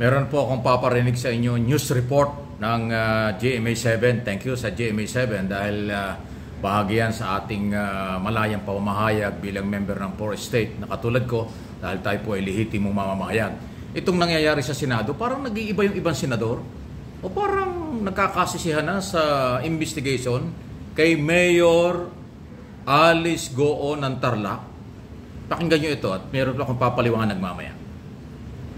Meron po akong paparinig sa inyo news report ng uh, GMA7. Thank you sa GMA7 dahil uh, bahagi sa ating uh, malayang pamamahayag bilang member ng Forest State na katulad ko dahil tayo po ay lehitimong mamamahayag. Itong nangyayari sa Senado, parang nag-iiba yung ibang senador o parang nagkakasisihan na sa investigation kay Mayor Alice Goo ng Tarlac. Pakinggan nyo ito at meron pa akong papaliwanag mamaya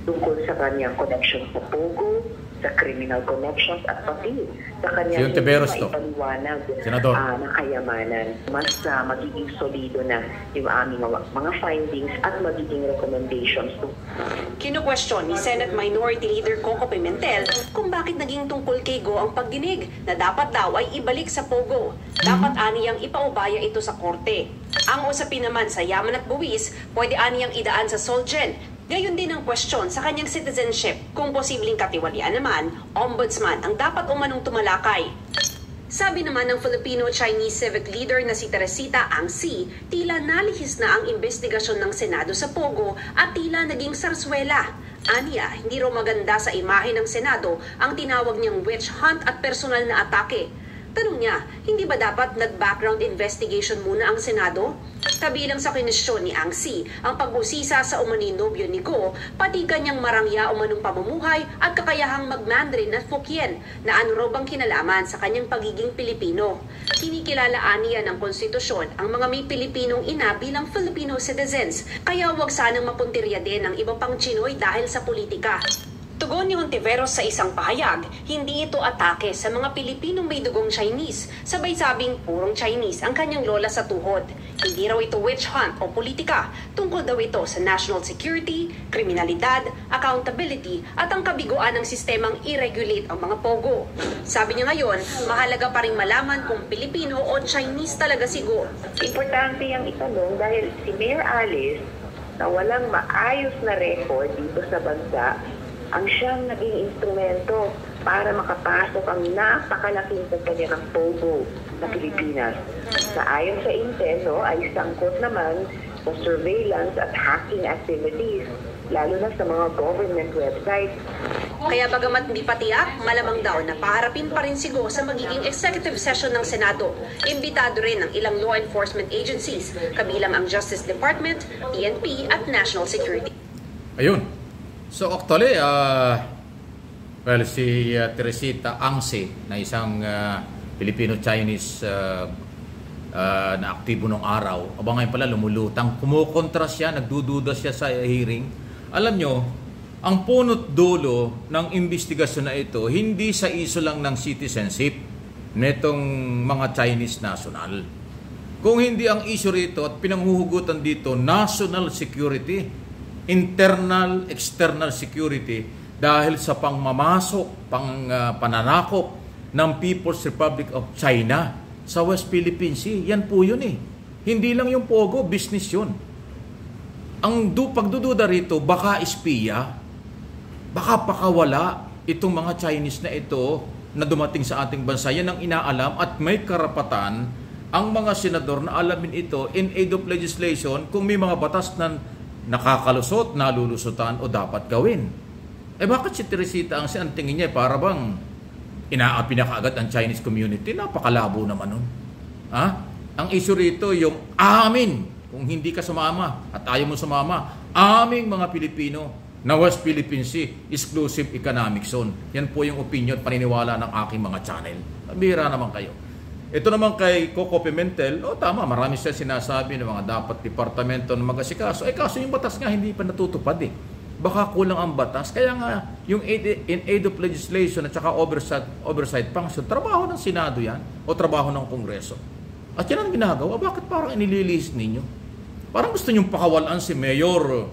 tungkol sa kanyang connection sa Pogo, sa criminal connections at pati sa kanyang Yung Tiberos to. Senador. uh, na kayamanan. Mas uh, magiging solido na yung aming mga, mga findings at magiging recommendations. Kino-question ni Senate Minority Leader Coco Pimentel kung bakit naging tungkol kay Go ang pagdinig na dapat daw ay ibalik sa Pogo. Dapat aniyang ipaubaya ito sa korte. Ang usapin naman sa yaman at buwis, pwede aniyang idaan sa Solgen Gayon din ang question sa kanyang citizenship kung posibleng katiwalian naman, ombudsman ang dapat umanong tumalakay. Sabi naman ng Filipino-Chinese civic leader na si Teresita Angsi, tila nalihis na ang investigasyon ng Senado sa Pogo at tila naging sarswela. Aniya, hindi raw maganda sa imahe ng Senado ang tinawag niyang witch hunt at personal na atake. Tanong niya, hindi ba dapat nag-background investigation muna ang Senado? Kabilang sa kinisyon ni Ang Si, ang pag-usisa sa umaning nobyo ni Go, pati kanyang marangya umanong pamumuhay at kakayahang mag-Mandarin at Fukien na ano raw kinalaman sa kanyang pagiging Pilipino. Kinikilala niya ng konstitusyon ang mga may Pilipinong ina bilang Filipino citizens, kaya huwag sanang mapuntirya din ang iba pang Chinoy dahil sa politika. Tugon ni Hontiveros sa isang pahayag, hindi ito atake sa mga Pilipinong may dugong Chinese, sabay sabing purong Chinese ang kanyang lola sa tuhod. Hindi raw ito witch hunt o politika, tungkol daw ito sa national security, kriminalidad, accountability at ang kabiguan ng sistemang i-regulate ang mga pogo. Sabi niya ngayon, mahalaga pa rin malaman kung Pilipino o Chinese talaga si Go. Importante yung itanong dahil si Mayor Alice na walang maayos na record dito sa bansa ang siyang naging instrumento para makapasok ang napakalaking kumpanya ng Pogo sa Pilipinas. Na ayon sa Intel, no, ay sangkot naman sa surveillance at hacking activities, lalo na sa mga government websites. Kaya bagamat hindi patiyak, malamang daw na paharapin pa rin si Go sa magiging executive session ng Senado. Imbitado rin ng ilang law enforcement agencies, kabilang ang Justice Department, PNP at National Security. Ayun, So actually, uh, well, si uh, Teresita Angse na isang uh, Filipino-Chinese uh, uh, na aktibo nung araw, aba ngayon pala lumulutang, kumukontra siya, nagdududa siya sa hearing. Alam nyo, ang punot dulo ng investigasyon na ito, hindi sa iso lang ng citizenship netong mga Chinese national. Kung hindi ang issue rito at pinanghuhugutan dito, national security internal, external security dahil sa pangmamasok, pang uh, pananakop ng People's Republic of China sa West Philippine Sea. Yan po yun eh. Hindi lang yung Pogo, business yun. Ang du pagdududa rito, baka espiya, baka pakawala itong mga Chinese na ito na dumating sa ating bansa. Yan ang inaalam at may karapatan ang mga senador na alamin ito in aid of legislation kung may mga batas na nakakalusot, nalulusutan o dapat gawin. Eh bakit si Teresita ang ang tingin niya para bang inaapi na kaagad ang Chinese community? Napakalabo naman nun. Ha? Ang issue rito yung amin kung hindi ka sumama at ayaw mo sumama, aming mga Pilipino na West Philippine Sea Exclusive Economic Zone. Yan po yung opinion paniniwala ng aking mga channel. Bira naman kayo. Ito naman kay Coco Pimentel, oh tama, marami siya sinasabi ng mga dapat departamento na mag-asikaso. Eh kaso yung batas nga hindi pa natutupad eh. Baka kulang ang batas. Kaya nga, yung aid, in aid of legislation at saka oversight, oversight function, trabaho ng Senado yan o trabaho ng Kongreso. At yan ang ginagawa. Bakit parang inililihis ninyo? Parang gusto nyong pakawalan si Mayor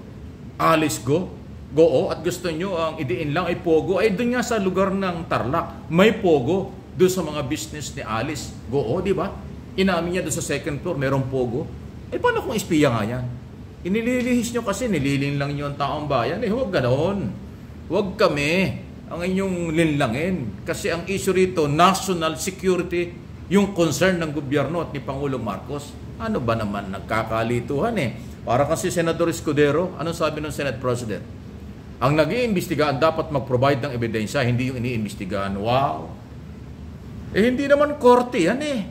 Alice Go, Goo at gusto nyo ang idiin lang ay Pogo. Ay doon nga sa lugar ng Tarlac, may Pogo doon sa mga business ni Alice Goo, di ba? Inamin niya doon sa second floor, merong pogo. Eh, paano kung espiya nga yan? Inililihis nyo kasi, nililin lang nyo ang taong bayan. Eh, huwag ganoon. Huwag kami ang inyong linlangin. Kasi ang issue rito, national security, yung concern ng gobyerno at ni Pangulong Marcos. Ano ba naman, nagkakalituhan eh. Para kasi Senador Escudero, anong sabi ng Senate President? Ang nag-iimbestigahan dapat mag-provide ng ebidensya, hindi yung iniimbestigahan. Wow! Eh hindi naman korte yan eh.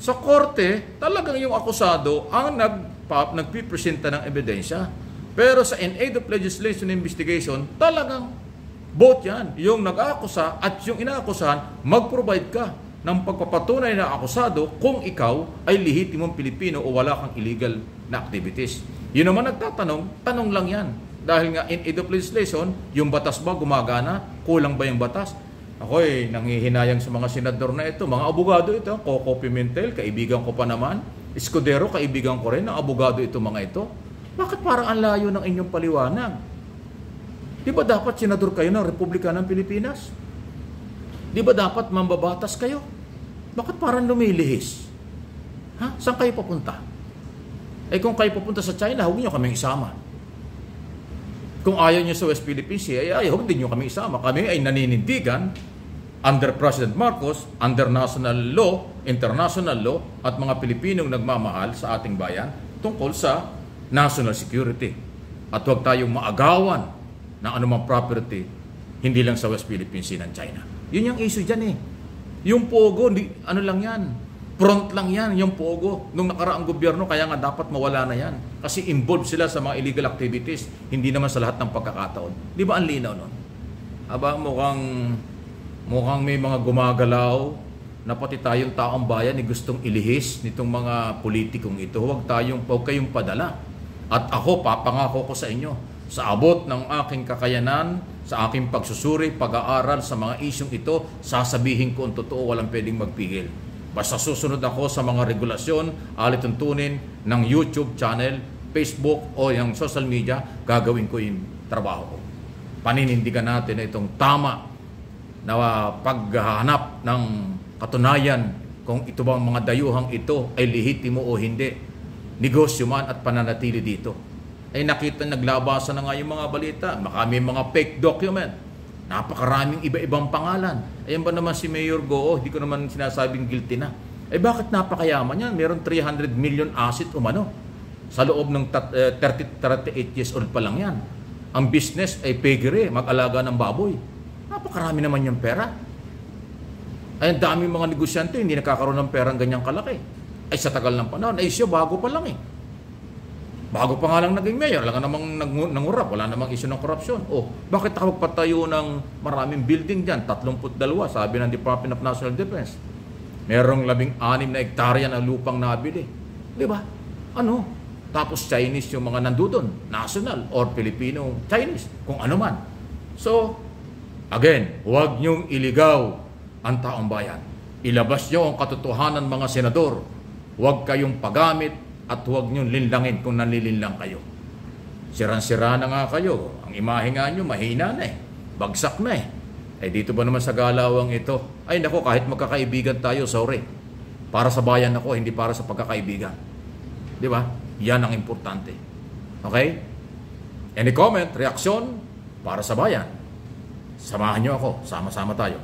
Sa korte, talagang yung akusado ang nagpa, nagpipresenta ng ebidensya. Pero sa aid of legislation investigation, talagang both yan. Yung nag-aakusa at yung inaakusahan, mag-provide ka ng pagpapatunay na akusado kung ikaw ay lehitimong Pilipino o wala kang illegal na activities. Yun naman nagtatanong, tanong lang yan. Dahil nga in aid of legislation, yung batas ba gumagana? Kulang ba yung batas? Ako eh, nangihinayang sa mga senador na ito, mga abogado ito, Coco Pimentel, kaibigan ko pa naman, Escudero, kaibigan ko rin, ang abogado ito mga ito. Bakit parang ang layo ng inyong paliwanag? Di ba dapat senador kayo ng Republika ng Pilipinas? Di ba dapat mambabatas kayo? Bakit parang lumilihis? Ha? Saan kayo papunta? Eh kung kayo papunta sa China, huwag niyo kaming isama. Kung ayaw niyo sa West Philippine Sea, ay ayaw din niyo kami isama. Kami ay naninindigan under President Marcos, under national law, international law, at mga Pilipinong nagmamahal sa ating bayan tungkol sa national security. At huwag tayong maagawan ng anumang property, hindi lang sa West Philippine Sea ng China. Yun yung issue dyan eh. Yung Pogo, ano lang yan, front lang yan, yung Pogo. Nung nakaraang gobyerno, kaya nga dapat mawala na yan. Kasi involved sila sa mga illegal activities, hindi naman sa lahat ng pagkakataon. Di ba ang linaw nun? Aba, mukhang, mukhang may mga gumagalaw na pati tayong taong bayan ni gustong ilihis nitong mga politikong ito. Huwag tayong, huwag kayong padala. At ako, papangako ko sa inyo, sa abot ng aking kakayanan, sa aking pagsusuri, pag-aaral sa mga isyong ito, sasabihin ko ang totoo, walang pwedeng magpigil. Basta susunod ako sa mga regulasyon, alituntunin ng YouTube channel, Facebook o yung social media, gagawin ko yung trabaho ko. Paninindigan natin na itong tama na paghahanap ng katunayan kung ito bang mga dayuhang ito ay lehitimo o hindi. Negosyo man at pananatili dito. Ay nakita, naglabasan na nga yung mga balita. Baka may mga fake document. Napakaraming iba-ibang pangalan. Ayan ba naman si Mayor Goo? Hindi ko naman sinasabing guilty na. Eh bakit napakayaman yan? Meron 300 million asset umano. Sa loob ng tat, eh, 30, 38 years old pa lang yan. Ang business ay pegere, mag-alaga ng baboy. Napakarami naman yung pera. Ay, ang daming mga negosyante, hindi nakakaroon ng perang ganyang kalaki. Ay, sa tagal ng panahon, ay siya bago pa lang eh. Bago pa nga lang naging mayor, wala namang nang, nangurap, wala namang issue ng korupsyon. Oh, bakit ako magpatayo ng maraming building dyan? 32, sabi ng Department of National Defense. Merong labing anim na hektarya na lupang nabili. Di ba? Ano? Tapos Chinese yung mga nandudon, national or Filipino Chinese, kung ano man. So, again, huwag niyong iligaw ang taong bayan. Ilabas niyo ang katotohanan mga senador. Huwag kayong pagamit at huwag nyo linlangin kung nalilinlang kayo. Siran-sira na nga kayo. Ang imahe nga nyo, mahina na eh. Bagsak na eh. Eh dito ba naman sa galawang ito? Ay nako, kahit magkakaibigan tayo, sorry. Para sa bayan ako, hindi para sa pagkakaibigan. Di ba? Yan ang importante. Okay? Any comment, reaksyon, para sa bayan. Samahan nyo ako, sama-sama tayo.